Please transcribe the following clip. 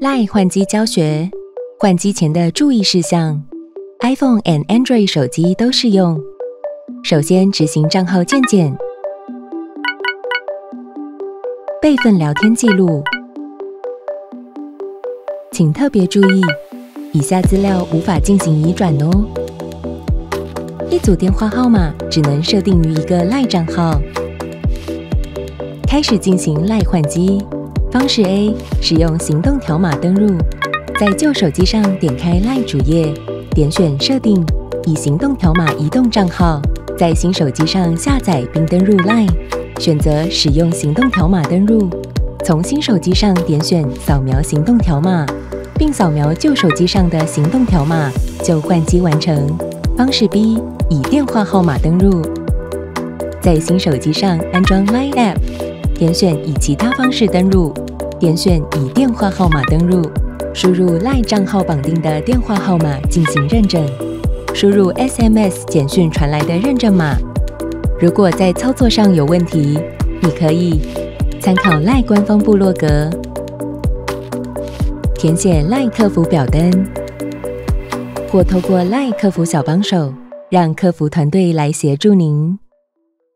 赖换机教学，换机前的注意事项，iPhone and Android 手机都适用。首先执行账号键键，备份聊天记录，请特别注意，以下资料无法进行移转哦。一组电话号码只能设定于一个赖账号。开始进行赖换机方式 A：使用行动条码登录，在旧手机上点开 LINE 主页，点选设定，以行动条码移动账号，在新手机上下载并登录 LINE，，选择使用行动条码登录，从新手机上点选扫描行动条码，并扫描旧手机上的行动条码，就换机完成。方式 B：以电话号码登录，在新手机上安装 Line App。点选以其他方式登录，点选以电话号码登录，输入赖账号绑定的电话号码进行认证，输入 SMS 简讯传来的认证码。如果在操作上有问题，你可以参考赖官方部落格，填写赖客服表单，或透过赖客服小帮手，让客服团队来协助您。